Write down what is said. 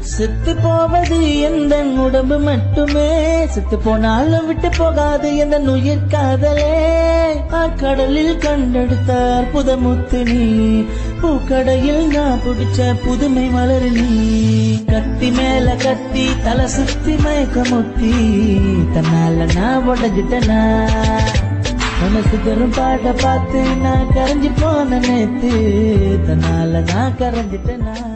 செத்து போவது எந்த உடம்பு மட்டுமே. செத்து போனாலும் விட்டு போகாது எந்த உயிர் காதலே. கடலில் கண்டெடுத்த புதமுத்து நீ. பூக்கடையில் நான் பிடிச்ச புதுமை மலர் நீ. கத்தி மேல கத்தி தலை சுத்தி மயக்க முத்தி தன்னால நான் உடஞ்சிட்டனா? மனசு தரும் பாட்ட பார்த்து நான் கரைஞ்சு போன நேத்து. தன்னால நான் கரைஞ்சிட்டனா?